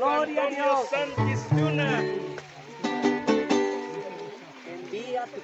Gloria Antonio a Dios. Santis Luna. Envía tu